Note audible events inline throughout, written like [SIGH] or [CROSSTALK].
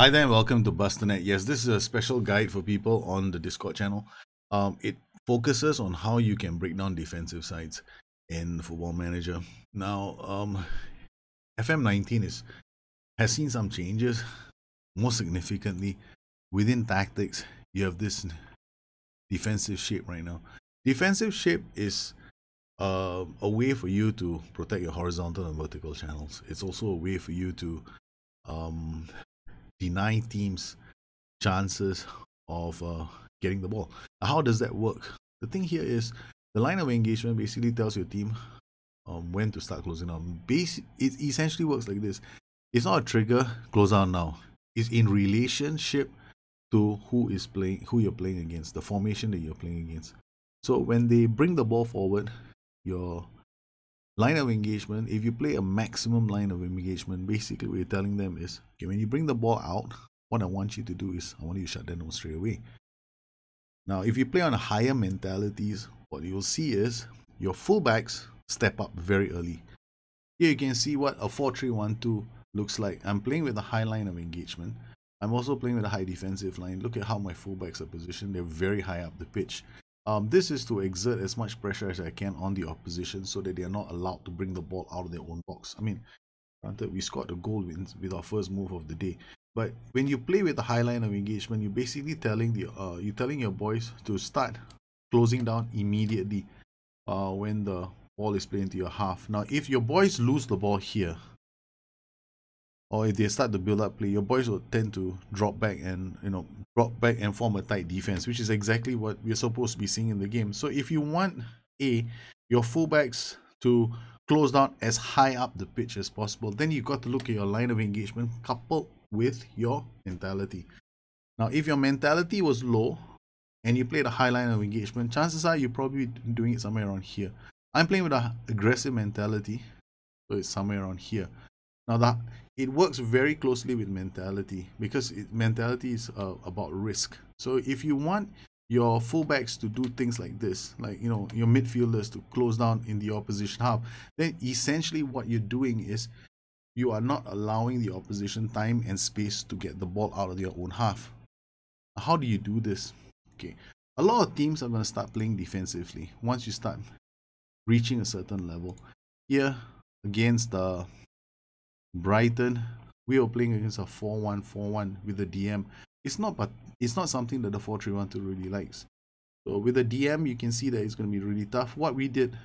Hi there and welcome to Bust the Net. Yes, this is a special guide for people on the Discord channel. Um, it focuses on how you can break down defensive sides in Football Manager. Now, um, FM19 is has seen some changes. Most significantly, within tactics, you have this defensive shape right now. Defensive shape is uh, a way for you to protect your horizontal and vertical channels. It's also a way for you to um, deny teams chances of uh, getting the ball. How does that work? The thing here is the line of engagement basically tells your team um, when to start closing down. Base, it essentially works like this. It's not a trigger, close down now. It's in relationship to who is playing, who you're playing against, the formation that you're playing against. So when they bring the ball forward, your line of engagement, if you play a maximum line of engagement, basically what you're telling them is, okay, when you bring the ball out, what I want you to do is I want you to shut down straight away. Now, if you play on higher mentalities, what you'll see is your fullbacks step up very early. Here you can see what a 4-3-1-2 looks like. I'm playing with a high line of engagement. I'm also playing with a high defensive line. Look at how my fullbacks are positioned. They're very high up the pitch. Um, this is to exert as much pressure as I can on the opposition so that they are not allowed to bring the ball out of their own box. I mean, granted, we scored a goal with, with our first move of the day. But when you play with the high line of engagement, you're basically telling the uh, you're telling your boys to start closing down immediately uh, when the ball is played into your half. Now, if your boys lose the ball here, or if they start to build up play, your boys will tend to drop back and you know drop back and form a tight defense, which is exactly what we're supposed to be seeing in the game. So if you want a your fullbacks to close down as high up the pitch as possible, then you've got to look at your line of engagement coupled with your mentality. Now, if your mentality was low and you played a high line of engagement, chances are you're probably doing it somewhere around here. I'm playing with an aggressive mentality, so it's somewhere around here. Now that it works very closely with mentality because it, mentality is uh, about risk. So if you want your fullbacks to do things like this, like you know your midfielders to close down in the opposition half, then essentially what you're doing is you are not allowing the opposition time and space to get the ball out of their own half. How do you do this? Okay, a lot of teams are going to start playing defensively once you start reaching a certain level. Here against the Brighton, we are playing against a 4-1-4-1 with the DM. It's not but it's not something that the 4-3-1-2 really likes. So with the DM, you can see that it's going to be really tough. What we did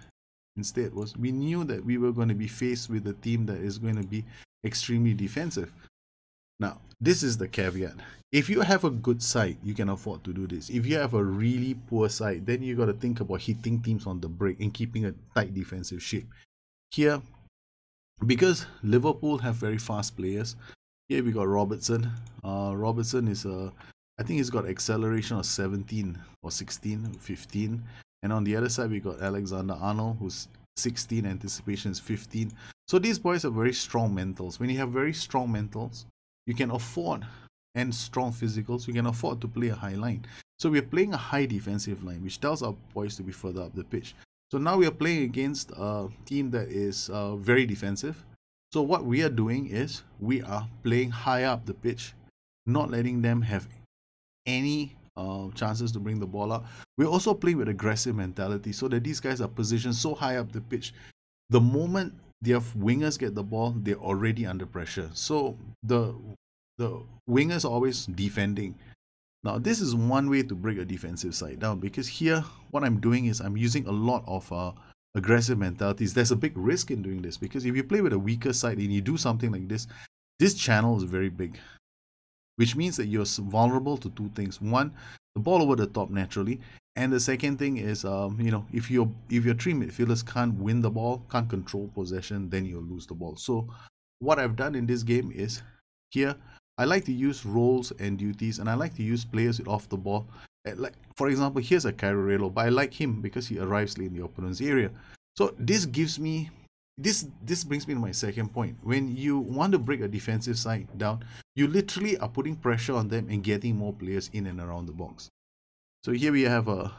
instead was we knew that we were going to be faced with a team that is going to be extremely defensive. Now, this is the caveat. If you have a good side, you can afford to do this. If you have a really poor side, then you got to think about hitting teams on the break and keeping a tight defensive shape. Here, because Liverpool have very fast players, here we got Robertson. Uh, Robertson is a, I think he's got acceleration of 17 or 16, 15. And on the other side, we got Alexander Arnold, who's 16, anticipation is 15. So these boys are very strong mentals. When you have very strong mentals, you can afford and strong physicals, you can afford to play a high line. So we're playing a high defensive line, which tells our boys to be further up the pitch. So now we are playing against a team that is uh, very defensive. So what we are doing is we are playing high up the pitch, not letting them have any uh, chances to bring the ball up. We're also playing with aggressive mentality so that these guys are positioned so high up the pitch. The moment their wingers get the ball, they're already under pressure. So the the wingers are always defending. Now this is one way to break a defensive side down because here what I'm doing is I'm using a lot of uh, aggressive mentalities. There's a big risk in doing this because if you play with a weaker side and you do something like this, this channel is very big, which means that you're vulnerable to two things. One, the ball over the top naturally, and the second thing is, um, you know, if your if your three midfielders can't win the ball, can't control possession, then you'll lose the ball. So, what I've done in this game is here I like to use roles and duties, and I like to use players off the ball. Eh, like for example, here's a Carrilero, but I like him because he arrives late in the opponent's area. So this gives me this this brings me to my second point. When you want to break a defensive side down, you literally are putting pressure on them and getting more players in and around the box. So here we have a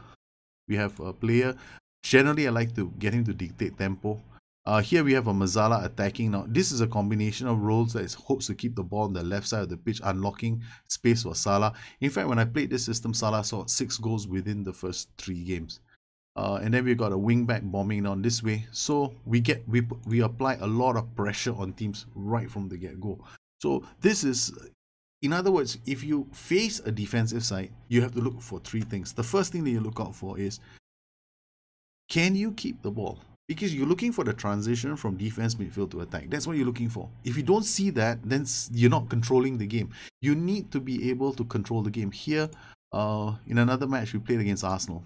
we have a player. Generally, I like to get him to dictate tempo. Uh, here we have a Mezzala attacking. Now, this is a combination of roles that hopes to keep the ball on the left side of the pitch, unlocking space for Salah. In fact, when I played this system, Salah saw six goals within the first three games. Uh, and then we got a wing back bombing on this way. So we get we we apply a lot of pressure on teams right from the get go. So this is, in other words, if you face a defensive side, you have to look for three things. The first thing that you look out for is, can you keep the ball? Because you're looking for the transition from defense midfield to attack. That's what you're looking for. If you don't see that, then you're not controlling the game. You need to be able to control the game. Here, uh, in another match, we played against Arsenal.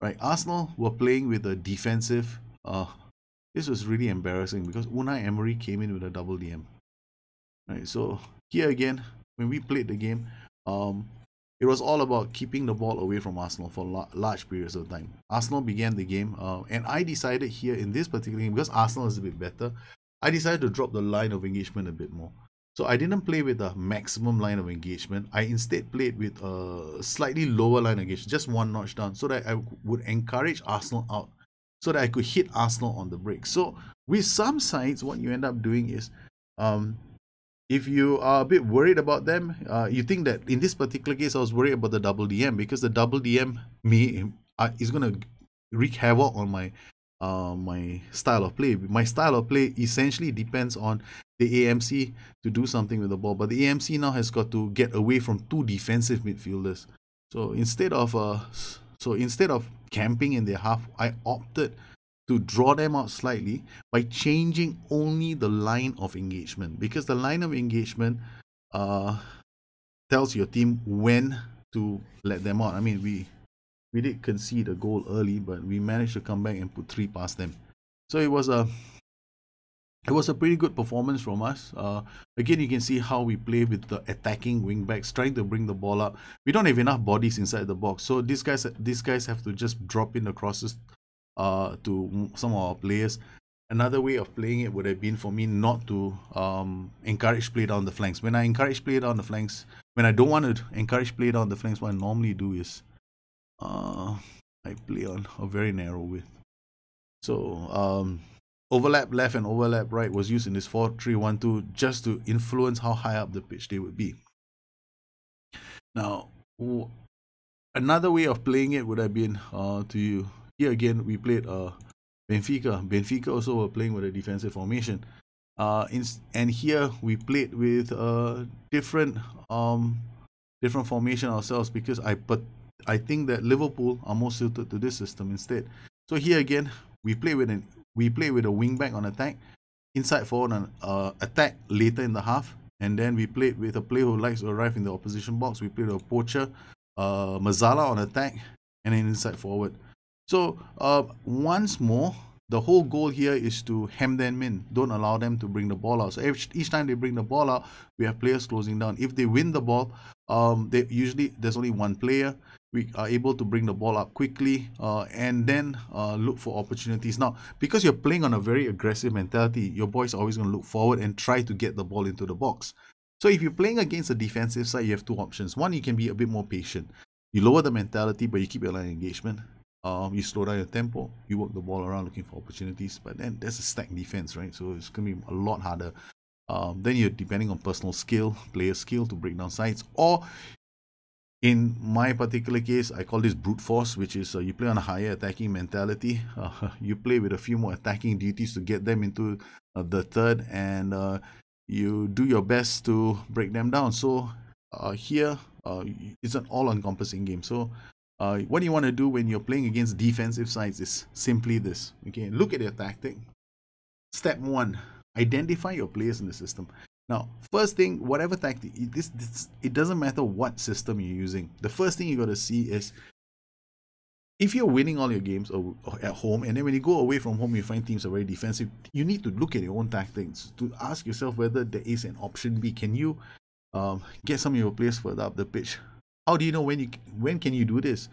Right, Arsenal were playing with a defensive. Uh, this was really embarrassing because Unai Emery came in with a double DM. Right, so here again, when we played the game, um, it was all about keeping the ball away from Arsenal for la large periods of time. Arsenal began the game, uh, and I decided here in this particular game, because Arsenal is a bit better, I decided to drop the line of engagement a bit more. So I didn't play with a maximum line of engagement. I instead played with a slightly lower line of engagement, just one notch down, so that I would encourage Arsenal out, so that I could hit Arsenal on the break. So with some sides, what you end up doing is um, if you are a bit worried about them, uh, you think that in this particular case, I was worried about the double DM because the double DM me uh, is going to wreak havoc on my uh, my style of play. My style of play essentially depends on the AMC to do something with the ball, but the AMC now has got to get away from two defensive midfielders. So instead of uh, so instead of camping in their half, I opted to draw them out slightly by changing only the line of engagement because the line of engagement uh, tells your team when to let them out. I mean, we we did concede a goal early, but we managed to come back and put three past them. So it was a it was a pretty good performance from us. Uh, again, you can see how we play with the attacking wing backs, trying to bring the ball up. We don't have enough bodies inside the box, so these guys these guys have to just drop in the crosses uh, to some of our players. Another way of playing it would have been for me not to um, encourage play down the flanks. When I encourage play down the flanks, when I don't want to encourage play down the flanks, what I normally do is uh, I play on a very narrow width. So um, overlap left and overlap right was used in this 4-3-1-2 just to influence how high up the pitch they would be. Now, another way of playing it would have been uh, to here again, we played uh, Benfica. Benfica also were playing with a defensive formation. Uh, in, and here we played with a different um, different formation ourselves because I but I think that Liverpool are more suited to this system instead. So here again, we play with an we play with a wing back on attack, inside forward on uh, attack later in the half, and then we played with a player who likes to arrive in the opposition box. We played a poacher, uh, Mezzala on attack, and then inside forward. So uh, once more, the whole goal here is to hem them in. Don't allow them to bring the ball out. So each, each time they bring the ball out, we have players closing down. If they win the ball, um, they usually there's only one player. We are able to bring the ball up quickly uh, and then uh, look for opportunities. Now, because you're playing on a very aggressive mentality, your boys are always going to look forward and try to get the ball into the box. So if you're playing against a defensive side, you have two options. One, you can be a bit more patient. You lower the mentality, but you keep your line engagement um, you slow down your tempo, you work the ball around looking for opportunities, but then there's a stack defense, right? So it's going to be a lot harder. Um, then you're depending on personal skill, [LAUGHS] player skill to break down sides, or in my particular case, I call this brute force, which is uh, you play on a higher attacking mentality. [LAUGHS] Uh, you play with a few more attacking duties to get them into uh, the third, and uh, you do your best to break them down. So uh, here, uh, it's an all-encompassing game. So uh, what you want to do when you're playing against defensive sides is simply this. Okay, look at your tactic. Step one, identify your players in the system. Now, first thing, whatever tactic, this, this it doesn't matter what system you're using. The first thing you got to see is if you're winning all your games at home and then when you go away from home you find teams are very defensive you need to look at your own tactics to ask yourself whether there is an option b can you um, get some of your players further up the pitch how do you know when you when can you do this?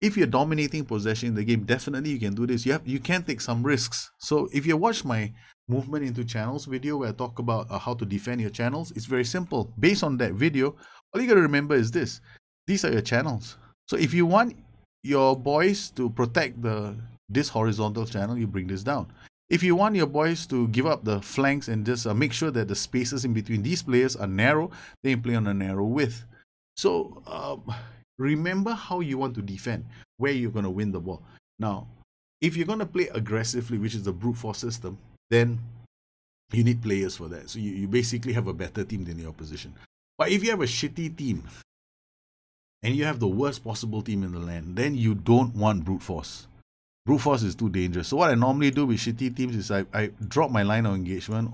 If you're dominating possession in the game, definitely you can do this. You have you can take some risks. So if you watch my movement into channels video where I talk about uh, how to defend your channels, it's very simple. Based on that video, all you got to remember is this: these are your channels. So if you want your boys to protect the this horizontal channel, you bring this down. if you want your boys to give up the flanks and just uh, make sure that the spaces in between these players are narrow, then play on a narrow width. So um, remember how you want to defend, where you're going to win the ball. Now, if you're going to play aggressively, which is the brute force system, then you need players for that. So you, you basically have a better team than the opposition. But if you have a shitty team and you have the worst possible team in the land, then you don't want brute force. Brute force is too dangerous. So what I normally do with shitty teams is I, I drop my line of engagement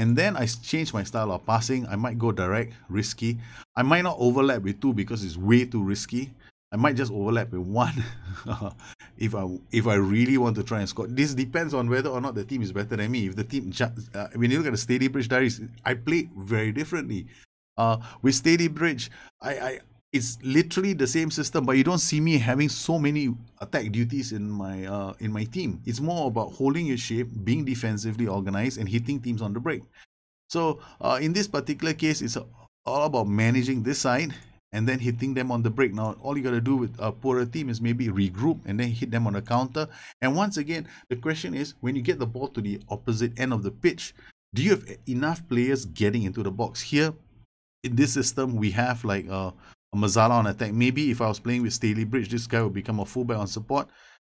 and then I change my style of passing. I might go direct, risky. I might not overlap with two because it's way too risky. I might just overlap with one [LAUGHS] if I if I really want to try and score. This depends on whether or not the team is better than me. If the team, uh, when you look at the Stalybridge Diaries, I play very differently. Uh, with Stalybridge, I, I it's literally the same system, but you don't see me having so many attack duties in my uh, in my team. It's more about holding your shape, being defensively organized, and hitting teams on the break. So uh, in this particular case, it's all about managing this side and then hitting them on the break. Now, all you got to do with a poorer team is maybe regroup and then hit them on the counter. And once again, the question is when you get the ball to the opposite end of the pitch, do you have enough players getting into the box? Here, in this system, we have like a, a Mezzala on attack. Maybe if I was playing with Stalybridge, this guy would become a fullback on support.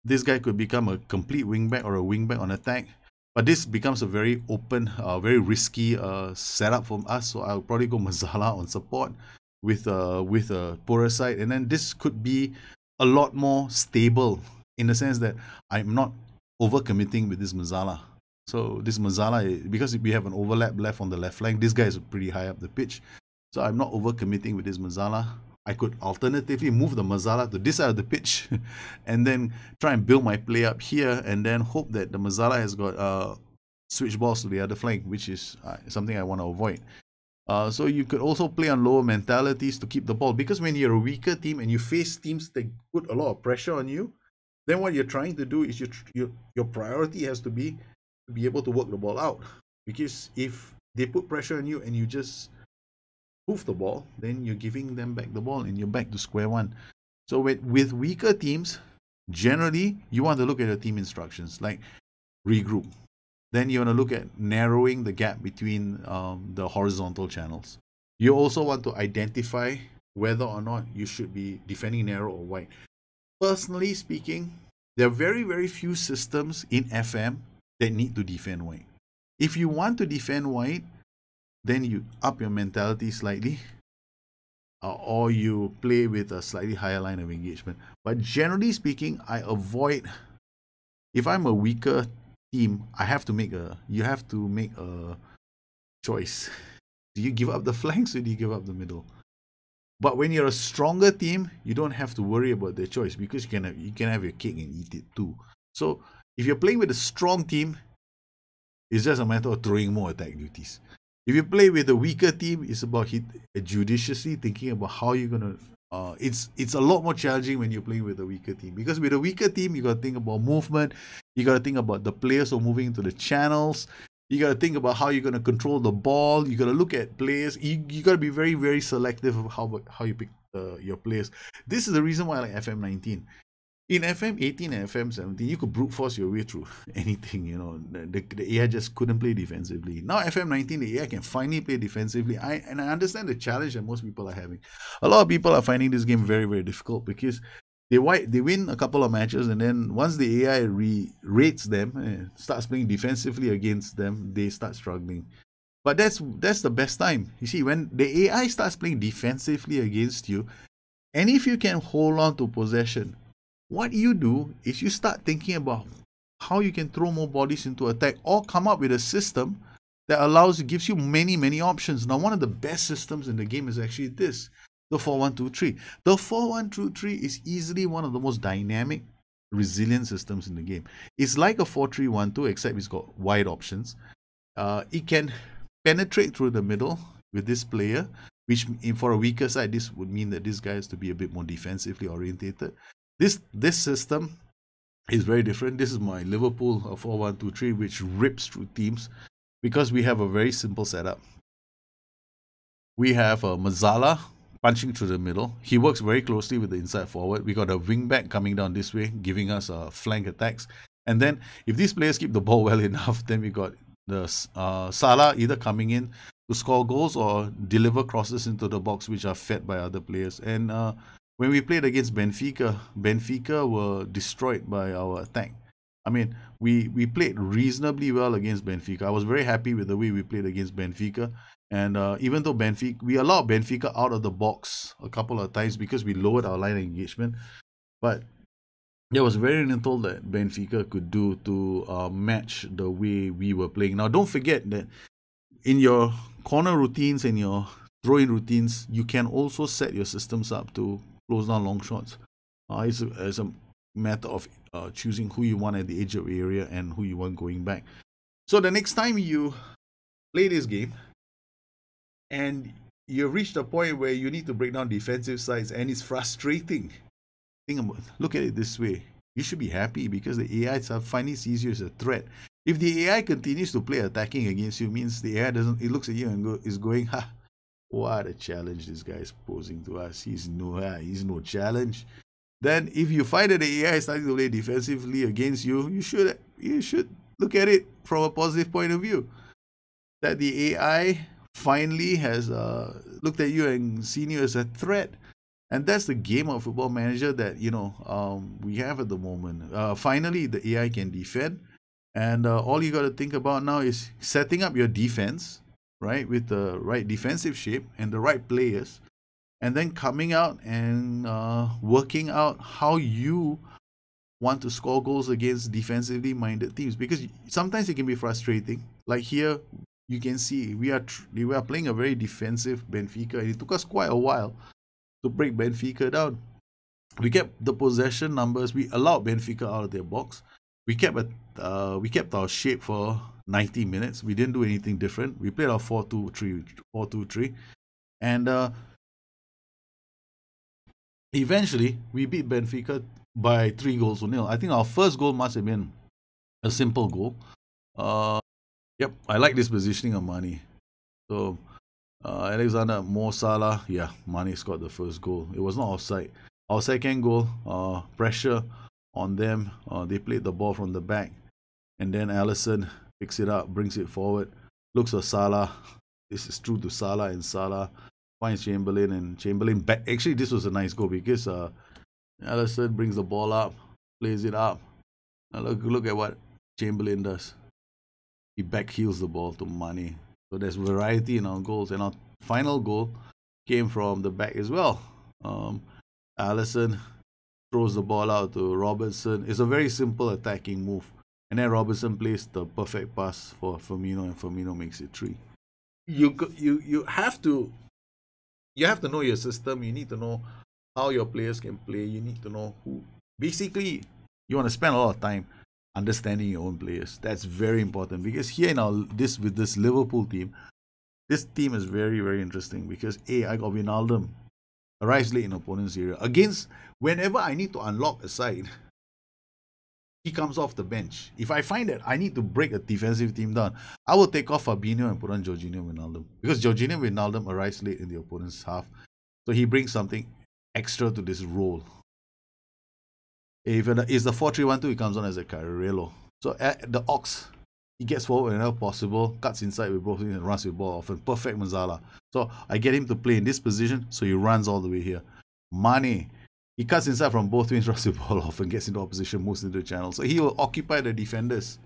This guy could become a complete wingback or a wingback on attack. But this becomes a very open, uh, very risky uh, setup for us. So I'll probably go [LAUGHS] Mezzala on support with a with a poorer side, and then this could be a lot more stable in the sense that I'm not overcommitting with this Mezzala. So this Mezzala, because we have an overlap left on the left flank, this guy is pretty high up the pitch. So I'm not overcommitting with this Mezzala. I could alternatively move the Mezzala to this side of the pitch [LAUGHS] and then try and build my play up here and then hope that the Mezzala has got uh, switch balls to the other flank, which is uh, something I want to avoid. Uh, so you could also play on lower mentalities to keep the ball because when you're a weaker team and you face teams that put a lot of pressure on you, then what you're trying to do is you your your priority has to be to be able to work the ball out. Because if they put pressure on you and you just move the ball, then you're giving them back the ball and you're back to square one. So with with weaker teams, generally you want to look at your team instructions like regroup, then you want to look at narrowing the gap between um, the horizontal channels. You also want to identify whether or not you should be defending narrow or wide. Personally speaking, there are very, very few systems in FM that need to defend wide. If you want to defend wide, then you up your mentality slightly uh, or you play with a slightly higher line of engagement. But generally speaking, I avoid, if I'm a weaker team, I have to make a you have to make a choice. [LAUGHS] Do you give up the flanks or do you give up the middle? But when you're a stronger team, you don't have to worry about the choice because you can have, you can have your cake and eat it too. So if you're playing with a strong team, it's just a matter of throwing more attack duties. If you play with a weaker team, it's about hit, judiciously thinking about how you're gonna uh, it's it's a lot more challenging when you're playing with a weaker team. Because with a weaker team you got to think about movement you got to think about the players who are moving into the channels you got to think about how you're going to control the ball you got to look at players you, you got to be very very selective of how how you pick uh, your players. This is the reason why i like fm19 in FM 18 and FM 17, you could brute force your way through [LAUGHS] anything, you know. The, the AI just couldn't play defensively. Now, FM 19, the AI can finally play defensively. I And I understand the challenge that most people are having. A lot of people are finding this game very, very difficult because they they win a couple of matches and then once the AI re rates them, eh, starts playing defensively against them, they start struggling. But that's that's the best time. You see, when the AI starts playing defensively against you, and if you can hold on to possession, what you do is you start thinking about how you can throw more bodies into attack or come up with a system that allows gives you many many options. Now one of the best systems in the game is actually this the 4123 the 4123 is easily one of the most dynamic resilient systems in the game. It's like a 4312 except it's got wide options. Uh, it can penetrate through the middle with this player which for a weaker side this would mean that this guy has to be a bit more defensively orientated this this system is very different. This is my Liverpool 4123, which rips through teams because we have a very simple setup. We have a Mezzala punching through the middle. He works very closely with the inside forward. We got a wing back coming down this way, giving us uh, flank attacks. And then if these players keep the ball [LAUGHS] well enough, then we got the uh, Salah either coming in to score goals or deliver crosses into the box, which are fed by other players. And uh, when we played against Benfica, Benfica were destroyed by our attack. I mean, we, we played reasonably well against Benfica. I was very happy with the way we played against Benfica. And uh, even though Benfica, we allowed Benfica out of the box a couple of times because we lowered our line of engagement. But there was very little that Benfica could do to uh, match the way we were playing. Now, don't forget that in your corner routines and your throw-in routines, you can also set your systems up to close down long shots. Uh, it's, a, it's a matter of uh, choosing who you want at the edge of area and who you want going back. So the next time you play this game and you've reached a point where you need to break down defensive sides and it's frustrating think about look at it this way. You should be happy because the AI finally sees you as a threat. If the AI continues to play attacking against you, means the AI doesn't it looks at you and go, is going, [LAUGHS] ha, what a challenge this guy is posing to us. He's no he's no challenge. Then if you find that the AI is starting to play defensively against you, you should you should look at it from a positive point of view. That the AI finally has uh, looked at you and seen you as a threat and that's the game of football manager that you know um, we have at the moment uh, finally the ai can defend and uh, all you got to think about now is setting up your defense right with the right defensive shape and the right players and then coming out and uh, working out how you want to score goals against defensively minded teams because sometimes it can be frustrating like here you can see we are we are playing a very defensive benfica And it took us quite a while to break Benfica down. We kept the possession numbers. We allowed Benfica out of their box. We kept a, uh, we kept our shape for 90 minutes. We didn't do anything different. We played our 4-2-3, 4-2-3, and uh, eventually we beat Benfica by three goals to nil. I think our first goal must have been a simple goal. Uh, yep, I like this positioning of Mane. So uh, Alexander Mo Salah, yeah, Mane scored the first goal. It was not offside. Our second goal, uh, pressure on them. Uh, they played the ball from the back, and then Alisson picks it up, brings it forward, looks for Salah. [LAUGHS] This is true to Salah, and Salah finds Chamberlain, and Chamberlain back. Actually, this was a nice goal because uh, Alisson brings the ball up, plays it up. Now look, look at what Chamberlain does. He backheels the ball to Mane. So there's variety in our goals, and our final goal came from the back as well. Um, Alisson throws the ball out to Robertson. It's a very simple attacking move. And then Robertson plays the perfect pass for Firmino, and Firmino makes it three. You you you have to you have to know your system. You need to know how your players can play. You need to know who. Basically, you want to spend a lot of time understanding your own players. That's very important because here in our this with this Liverpool team, this team is very very interesting because a I got Wijnaldum arrives late in opponent's area against whenever I need to unlock a side. [LAUGHS] He comes off the bench. If I find that I need to break a defensive team down, I will take off Fabinho and put on Georginio Wijnaldum because Georginio Wijnaldum arrives late in the opponent's half, so he brings something extra to this role. If it's the 4-3-1-2, he comes on as a Carrilero. So at the Ox, he gets forward whenever possible, cuts inside with both and runs with ball often. Perfect Mezzala. So I get him to play in this position, so he runs all the way here. Mane, he cuts inside from both wings, [LAUGHS] runs with ball often, gets into opposition, moves into the channel. So he will occupy the defenders.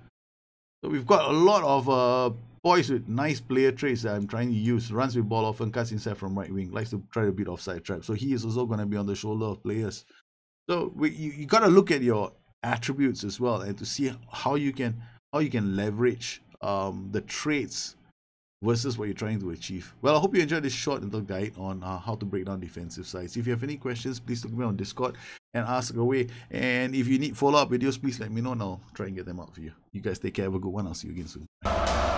So we've got a lot of uh, boys with nice player traits that I'm trying to use. Runs with ball often, cuts inside from right wing, likes to try to beat offside trap. So he is also going to be on the shoulder of players. So we, you, you got to look at your attributes as well and to see how you can how you can leverage um, the traits versus what you're trying to achieve. Well, I hope you enjoyed this short little guide on uh, how to break down defensive sides. If you have any questions, please look me on Discord and ask away. And if you need follow-up videos, please let me know and I'll try and get them out for you. You guys take care. Have a good one. I'll see you again soon.